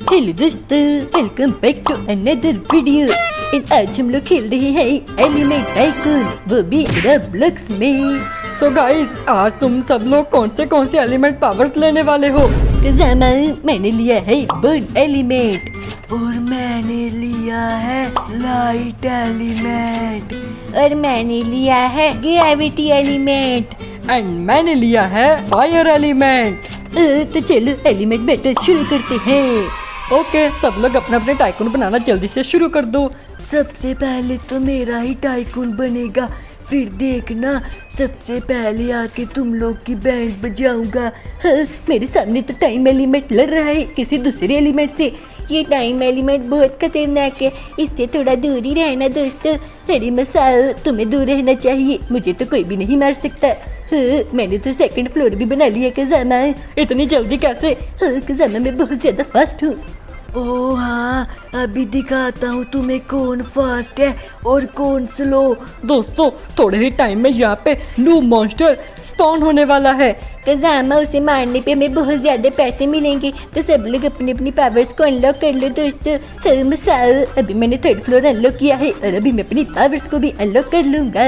Hello दोस्तों welcome back to another video in आज हम लोग खेल रहे हैं एलिमेंट टाइकून वो भी रब्लक्स में सो so गाइस आज तुम सब लोग कौन से कौन से एलिमेंट पावर्स लेने वाले हो कजामा मैंने लिया है बर्न एलिमेंट और मैंने लिया है लाइट एलिमेंट और मैंने लिया है ग्रेविटी एलिमेंट एंड मैंने लिया है फायर एलिमेंट तो चलो एलिमेंट बैटल शुरू करते हैं ओके सब लोग अपने अपने टाइकून बनाना जल्दी से शुरू कर दो। सबसे पहले तो मेरा ही टाइकून बनेगा फिर देखना सबसे पहले आके तुम लोग की बैंड बजाऊँगा। हाँ, मेरे सामने तो टाइम एलिमेंट लड़ रहा है किसी दूसरे एलिमेंट से। ये टाइम एलिमेंट बहुत खतरनाक है इससे थोड़ा दूर ही रहना दोस्तों। अरे मसाल तुम्हें दूर रहना चाहिए मुझे तो कोई भी नहीं मार सकता। हाँ, मैंने तो सेकंड फ्लोर भी बना लिया कजामा। इतनी जल्दी कैसे? हाँ, कजामा मैं बहुत ज़्यादा फास्ट हूँ। ओ हाँ अभी दिखाता हूँ तुम्हें कौन फास्ट है और कौन स्लो दोस्तों थोड़े ही टाइम में यहाँ पे न्यू मॉन्स्टर स्पॉन होने वाला है। कजामा उसे मारने पे हमें बहुत ज़्यादा पैसे मिलेंगे। तो सब लोग अपनी अपनी पावर्स को अनलॉक कर लो दोस्तों। अभी मैंने थर्ड फ्लोर अनलॉक किया है और अभी मैं अपनी पावर्स को भी अनलॉक कर लूँगा।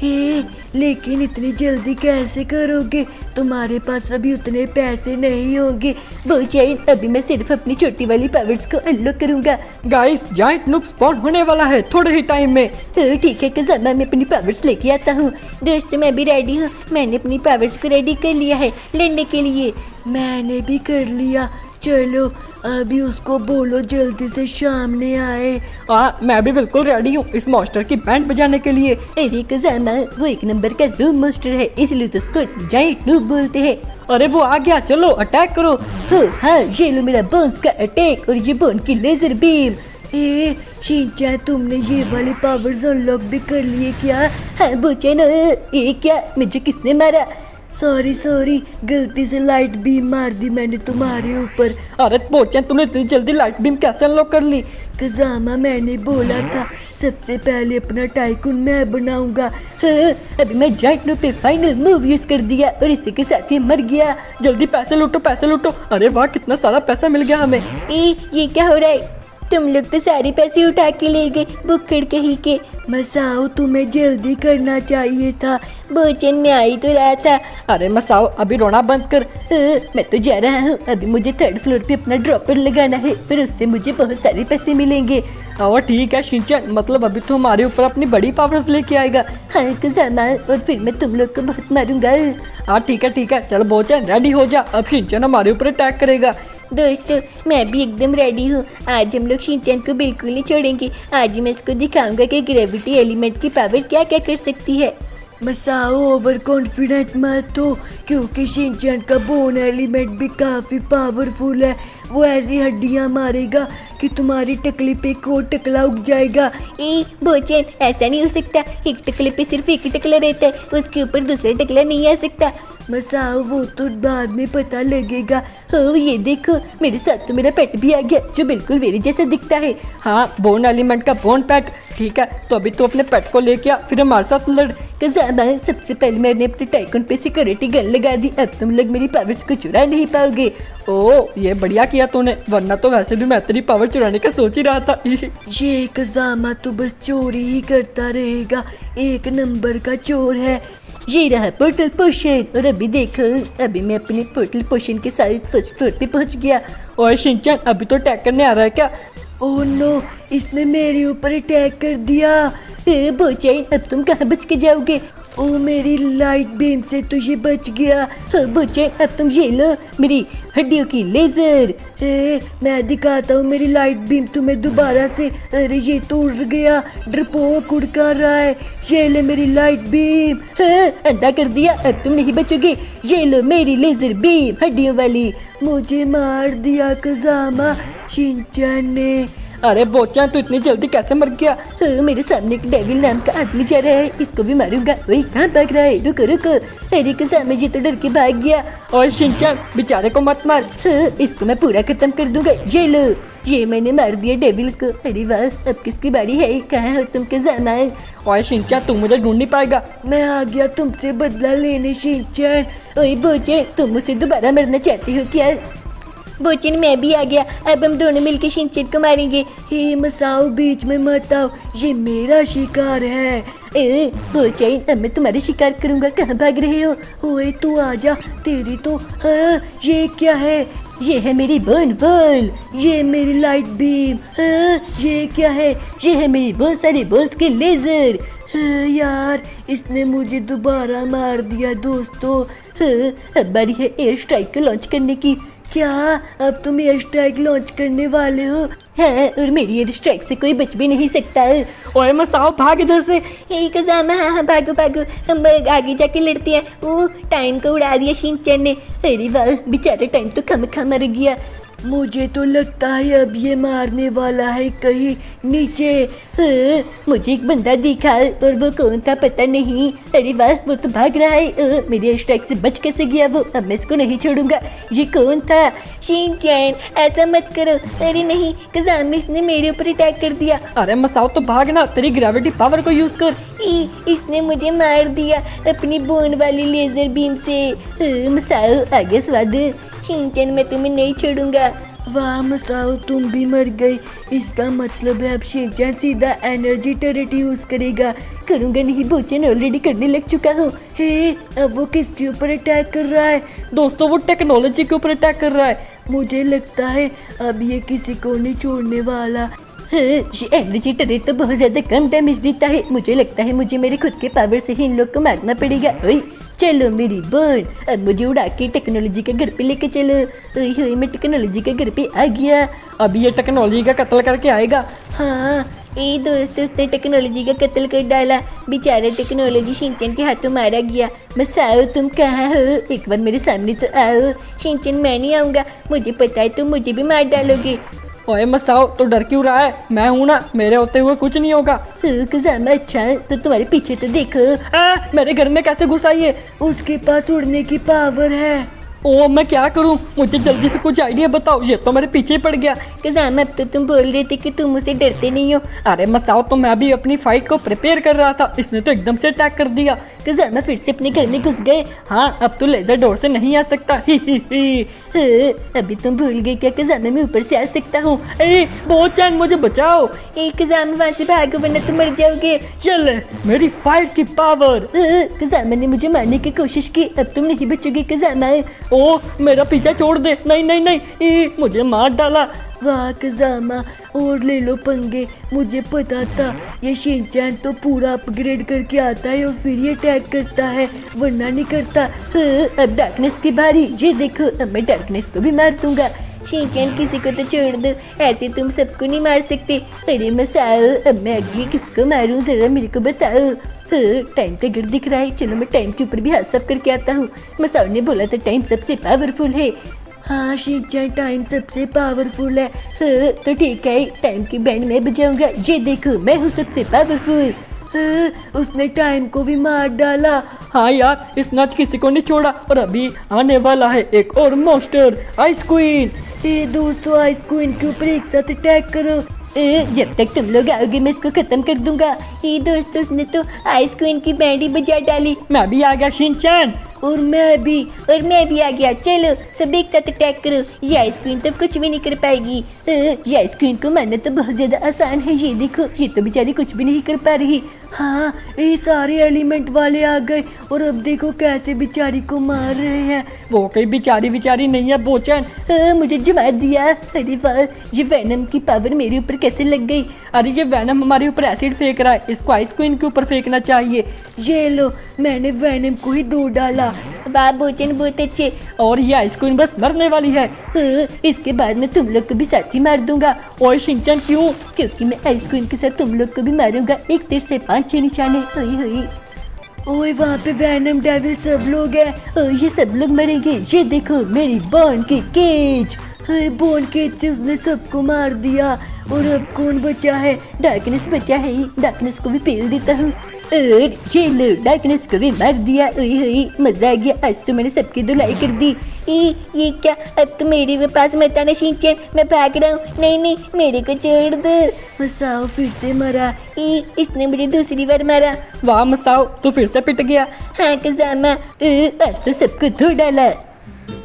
हे। लेकिन इतनी जल्दी कैसे करोगे? तुम्हारे पास अभी उतने पैसे नहीं होंगे। बोचाइन अभी मैं सिर्फ़ अपनी छोटी वाली पावर्स को अनलॉक करूँगा। गाइस जाइंट नुक स्पॉन होने वाला है थोड़े ही टाइम में। हाँ, ठीक है कजामा मैं अपनी पावर्स लेके आता हूँ। दोस्तों मैं भी रेडी हूँ। मैंने अपनी पावर्स को रेडी कर लिया है लड़ने के लिए। मैंने भी कर लिया। चलो अभी उसको बोलो जल्दी से सामने आए। हाँ मैं भी बिल्कुल रेडी हूँ इस मास्टर की बैंड बजाने के लिए। अरे कजामा वो एक नंबर का रूम मॉन्स्टर है इसलिए तो उसको जाइंट नूब बोलते हैं। अरे वो आ गया चलो अटैक करो। हाँ हाँ ये लो मेरा बोन्स का अटैक और ये बोन की लेजर बीम ए शिनचैन तुमने ये वाली पावर्स अनलॉक भी कर लिए क्या? हाँ बोचैन ये क्या? मुझे किसने मारा? सॉरी सॉरी गलती से लाइट बीम मार दी मैंने तुम्हारे ऊपर। अरे पोचन तुमने इतनी जल्दी लाइट बीम कैसे अनलॉक कर ली? कजामा मैंने बोला था सबसे पहले अपना टाइकून मैं बनाऊँगा। हाँ, अभी मैं जाइंट नूब पे फाइनल मूव यूज़ कर दिया और इसी के साथ ही मर गया। जल्दी पैसे लूटो पैसे लूटो। अरे वाह कितना सारा पैसा मिल गया हमें। ए ये क्या हो रहा है? तुम लोग तो सारे पैसे उठा के ले गए बुक्कड़ कहीं के। मसाओ तुम्हें जल्दी करना चाहिए था। भोजन में आई तो रहा था। अरे मसाओ अभी रोना बंद कर। हाँ, मैं तो जा रहा हूँ। अभी मुझे थर्ड फ्लोर पे अपना ड्रॉपर लगाना है। फिर उससे मुझे बहुत सारे पैसे मिलेंगे। और ठीक है शिंचन मतलब अभी तो हमारे ऊपर अपनी बड़ी पावर्स लेके आएगा। हाँ कजामा और फिर मैं तुम लोग को बहुत मारूँगा। हाँ ठीक है ठीक है। चलो भोजन रेडी हो जा। अब शिंचन हमारे ऊपर अटैक करेगा। दोस्तों, मैं भी एकदम रेडी हूँ। आज हम लोग शिनचैन को बिल्कुल नहीं छोड़ेंगे। आज मैं इसको दिखाऊँगा कि ग्रेविटी एलिमेंट की पावर क्या क्या कर सकती है। मसाओ ओवर कॉन्फिडेंट मत हो, क्योंकि शिनचैन का बोन एलिमेंट भी काफ़ी पावरफुल है। वो ऐसी हड्डियाँ मारेगा कि तुम्हारी टकली पे को टकला उग जाएगा। ए भोजन ऐसा नहीं हो सकता। एक टकले पे सिर्फ़ एक ही टकला रहता है। उसके ऊपर दूसरा टकला नहीं आ सकता। मसाओ वो तो बाद में पता लगेगा। हो ये देखो मेरे साथ तो मेरा पेट भी आ गया जो बिल्कुल मेरे जैसा दिखता है। हाँ बोन एलिमेंट का बोन पेट ठीक है। तो अभी तो अपने पेट को लेके आ फिर हमारे साथ लड़। कजामा सबसे पहले मैंने अपने टाइकन पे सिक्योरिटी गन लगा दी। अब तुम लोग मेरी पावर्स को चुरा नहीं पाओगे। ओ ये बढ़िया किया तूने वरना तो वैसे भी मैं तेरी पावर चुराने का सोच ही रहा था। ये कजामा तो बस चोरी ही करता रहेगा एक नंबर का चोर है। ये रहा पोर्टल पोशन और अभी देखो अभी मैं अपने पोर्टल पोशन के साथ फ़र्स्ट फ्लोर पे पहुँच गया। और शिंचन अभी तो अटैक करने आ रहा है क्या? ओह नो इसने मेरे ऊपर अटैक कर दिया। बोचाइन अब तुम कहाँ बच के जाओगे? ओ मेरी लाइट बीम से तो ये बच गया। बोचाइन अब तुम ये लो मेरी हड्डियों की लेजर। ए, मैं दिखाता हूँ मेरी लाइट बीम तुम्हें दोबारा से। अरे ये तो उड़ गया डरपोक उड़ कर रहा है। ये ले मेरी लाइट बीम। हाँ, अंडा कर दिया अब तुम नहीं बचोगे। ये लो मेरी लेजर बीम हड्डियों वाली। मुझे मार दिया कजामा शिनचैन ने अरे बोचा तू इतनी जल्दी कैसे मर गया? हाँ, मेरे सामने एक डेविल नाम का आदमी जा रहा है। इसको भी मारूँगा। वही कहाँ भाग रहा है? रुको रुको। अरे के सामने जी तो डर के भाग गया। और शिनचैन बेचारे को मत मार। हाँ, इसको मैं पूरा खत्म कर दूँगा। ये लो। ये मैंने मार दिया डेविल को। अरे वाह अब किसकी बारी है? कहाँ हो तुम के जाना है और शिनचैन तू मुझे ढूंढ नहीं पाएगा। मैं आ गया तुमसे बदला लेने शिनचैन। ओए बोचे तुम मुझसे दोबारा मरना चाहती हो क्या? बोचन मैं भी आ गया। अब हम दोनों मिलकर शिनचैन को मारेंगे। हे मसाओ बीच में मत आओ। ये मेरा शिकार है। ए, बोचन अब मैं तुम्हारा शिकार करूँगा। कहाँ भाग रहे हो? ओए तू आ जा। तेरी तो हाँ ये क्या है? ये है मेरी बर्न बॉल ये मेरी लाइट बीम। हाँ ये क्या है? ये है मेरी बहुत सारी बॉल्स के लेजर। हाँ, यार इसने मुझे दोबारा मार दिया दोस्तों। हाँ, अब बारी है एयर स्ट्राइक को लॉन्च करने की। क्या अब तुम एयर स्ट्राइक लॉन्च करने वाले हो? हाँ और मेरी एयर स्ट्राइक से कोई बच भी नहीं सकता ओए मसाओ, भाग इधर से। एक कजामा हाँ। हाँ भागो भागो। हम आगे जाके लड़ते हैं। वो टाइम को उड़ा दिया शिनचैन ने। अरे वाह, बेचारा टाइम तो खम खा मर गया। मुझे तो लगता है अब ये मारने वाला है कहीं नीचे। हाँ, मुझे एक बंदा दिखा और वो कौन था पता नहीं। अरे वाह वो तो भाग रहा है। अ, मेरी एयर स्ट्राइक से बच कैसे गया वो? अब मैं इसको नहीं छोड़ूँगा। ये कौन था? शिनचैन ऐसा मत करो। अरे नहीं कजाम इसने मेरे ऊपर अटैक कर दिया। अरे मसाओ तो भागना तेरी ग्रेविटी पावर को यूज़ कर। ई, इसने मुझे मार दिया अपनी बोन वाली लेजर बीम से। अ, मसाओ आगे स्वाद। शिनचैन मैं तुम्हें नहीं छोड़ूँगा। वाह मसाओ तुम भी मर गई। इसका मतलब है अब शिनचैन सीधा एनर्जी टरेट यूज़ करेगा। करूँगा नहीं भोजन ऑलरेडी करने लग चुका हूँ। हे अब वो किसके ऊपर अटैक कर रहा है? दोस्तों वो टेक्नोलॉजी के ऊपर अटैक कर रहा है। मुझे लगता है अब ये किसी को नहीं छोड़ने वाला। हाँ, ये एनर्जी टरेट तो बहुत ज़्यादा कम डैमेज देता है। मुझे लगता है मुझे मेरे खुद के पावर से ही इन लोग को मारना पड़ेगा। चलो मेरी बर्न अब मुझे उड़ा के टेक्नोलॉजी के घर पे लेके चलो होए मैं टेक्नोलॉजी के घर पे आ गया अब ये टेक्नोलॉजी का कत्ल करके आएगा हाँ ए दोस्त उसने टेक्नोलॉजी का कत्ल कर डाला बेचारा टेक्नोलॉजी शिनचैन के हाथों मारा गया बस आओ तुम कहाँ हो एक बार मेरे सामने तो आओ शिनचैन मैं नहीं आऊँगा मुझे पता है तुम मुझे भी मार डालोगे ओए मसाओ तो डर क्यों रहा है? मैं हूँ ना मेरे होते हुए कुछ नहीं होगा। अच्छा है, तो तुम्हारे पीछे तो देखो। आ, मेरे घर में कैसे घुस आई है? उसके पास उड़ने की पावर है। ओ मैं क्या करूँ? मुझे जल्दी से कुछ आइडिया बताओ। ये तो मेरे पीछे पड़ गया। कजामा अब तो तुम बोल रहे थे कि तुम उसे डरते नहीं हो। अरे मसाओ तो मैं भी अपनी फाइट को प्रिपेयर कर रहा था। इसने तो एकदम से अटैक कर दिया। कजामा फिर से अपने घर में घुस गए। हाँ अब तो लेजर डोर से नहीं आ सकता। ही ही ही। हाँ, अभी तुम भूल गए क्या कजामा मैं ऊपर से आ सकता हूँ? ए बहुत चैन मुझे बचाओ। एक कजामा वहाँ से भागो वरना तुम मर जाओगे। चल मेरी फाइट की पावर हाँ, कजामा ने मुझे मारने की कोशिश की। अब तुम नहीं बचोगे कजामा ओ मेरा पीछा छोड़ दे। नहीं नहीं नहीं ई, मुझे मार डाला। वाह जामा और ले लो पंगे मुझे पता था। ये शिनचैन तो पूरा अपग्रेड करके आता है और फिर ये अटैक करता है। वरना नहीं करता। अब डार्कनेस की बारी। ये देखो अब मैं डार्कनेस को भी मार दूँगा। शिनचैन किसी को तो छोड़ दो। ऐसे तुम सबको नहीं मार सकते। अरे मसाओ अब मैं आगे किसको मारूं? जरा मेरे को बताओ। हाँ, टाइम का घर दिख रहा है। चलो मैं टाइम के ऊपर भी हाथ साफ़ करके आता हूँ। मसाओ ने बोला था टाइम सबसे पावरफुल है। हाँ शिनचैन टाइम सबसे पावरफुल है। हाँ, तो ठीक है टाइम की बैंड में बजाऊँगा। ये देखो मैं हूँ सबसे पावरफुल हाँ, उसने टाइम को भी मार डाला। हाँ यार इस नच किसी को नहीं छोड़ा और अभी आने वाला है एक और मोस्टर आइस क्वीन ए दोस्तों आइस क्वीन के ऊपर एक साथ अटैक करो। ए, जब तक तुम लोग आओगे मैं इसको खत्म कर दूँगा। ये दोस्तों उसने तो आइस क्वीन की बैंडी बजा डाली। मैं भी आ गया शिनचैन और मैं भी और मैं भी आ गया। चलो सब एक साथ अटैक करो ये आइसक्रीम तो कुछ भी नहीं कर पाएगी। ये आइसक्रीम को मारना तो बहुत ज़्यादा आसान है। ये देखो ये तो बेचारी कुछ भी नहीं कर पा रही। हाँ ये सारे एलिमेंट वाले आ गए। और अब देखो कैसे बेचारी को मार रहे हैं। वो कोई बेचारी बेचारी नहीं है बोचन। मुझे जमा दिया। अरे वाह ये वैनम की पावर मेरे ऊपर कैसे लग गई? अरे ये वैनम हमारे ऊपर एसिड फेंक रहा है। इसको आइस क्वीन के ऊपर फेंकना चाहिए। ये लो मैंने वैनम को ही दो डाला। वाह भोजन बहुत अच्छे। और ये आइस क्वीन बस मरने वाली है। इसके बाद मैं तुम लोग को भी साथ ही मार दूँगा। ओए शिनचैन क्यों? क्योंकि मैं आइस क्रीम के साथ तुम लोग को भी मारूँगा। एक तीर से पाँच छह निशाने। हुई हुई ओए वहाँ पे वैनम डेविल सब लोग हैं। ओ, ये सब लोग मरेंगे ये देखो मेरी बॉन की केज बोन से उसने सबको मार दिया। और अब कौन बचा है? डार्कनेस बचा है डार्कनेस को भी पेल देता हूँ। और ये डार्कनेस को भी मार दिया। ओए होए मज़ा आ गया। आज तो मैंने सबकी धुलाई कर दी। ई, ये क्या? अब तो मेरे भी पास मत आना शिनचैन मैं भाग रहा हूँ। नहीं नहीं मेरे को छोड़ दो। मसाओ फिर से मरा। ई, इसने मुझे दूसरी बार मारा। वाह मसाओ तू तो फिर से पिट गया। हाँ कजामा। आज तो सबको धो डाला।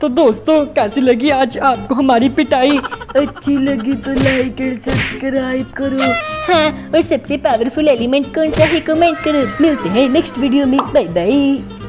तो दोस्तों कैसी लगी आज आपको हमारी पिटाई? अच्छी लगी तो लाइक एंड सब्सक्राइब करो। हाँ और सबसे पावरफुल एलिमेंट कौन सा है कमेंट करो। मिलते हैं नेक्स्ट वीडियो में। Bye bye